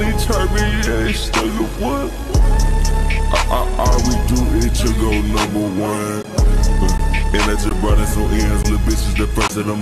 money turn me, yeah, still the what? Uh, uh, all we do is to go number one. Uh, and I just brought in some ends, little bitches the first of the